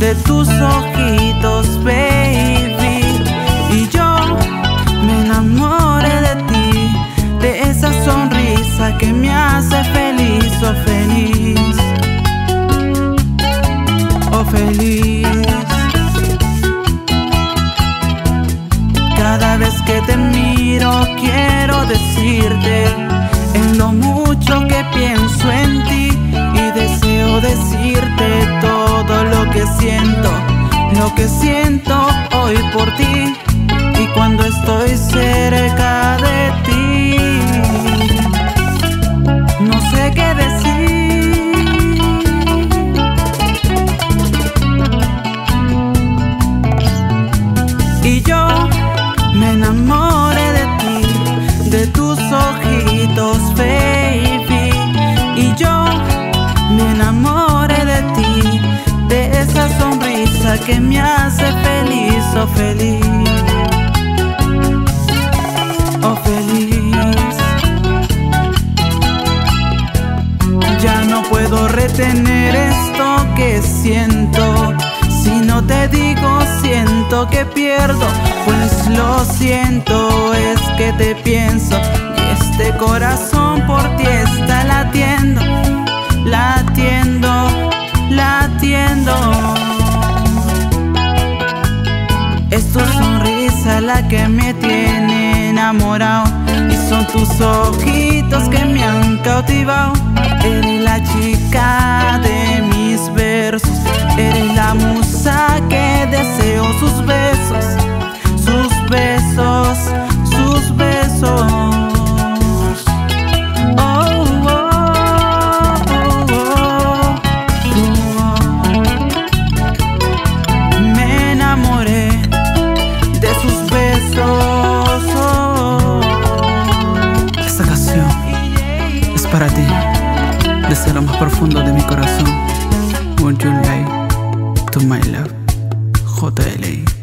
de tus ojitos, baby. Y yo me enamoré de ti, de esa sonrisa que me hace feliz, oh feliz. Oh feliz. Cada vez que te miro quiero decirte que siento que me hace feliz, oh feliz, oh feliz. Ya no puedo retener esto que siento. Si no te digo, siento que pierdo. Pues lo siento, es que te pienso. Y este corazón por ti está latiendo, la que me tiene enamorado. Y son tus ojitos que me han cautivado. Eres la chica de mis versos. Para ti, desde lo más profundo de mi corazón. Won't you like to my love? JLA.